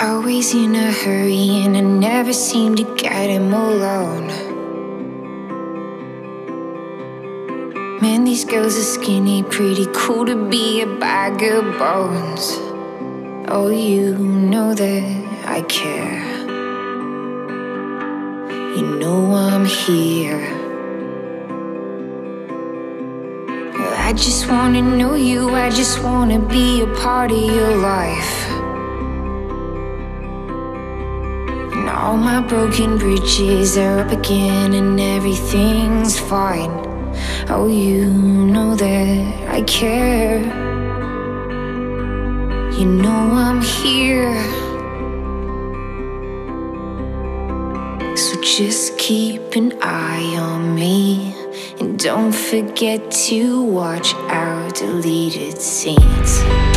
always in a hurry and I never seem to get him alone. Man, these girls are skinny, pretty cool to be a bag of bones. Oh, you know that I care. You know I'm here. I just wanna know you, I just wanna be a part of your life. All my broken bridges are up again, and everything's fine. Oh, you know that I care. You know I'm here. So just keep an eye on me. And don't forget to watch our deleted scenes.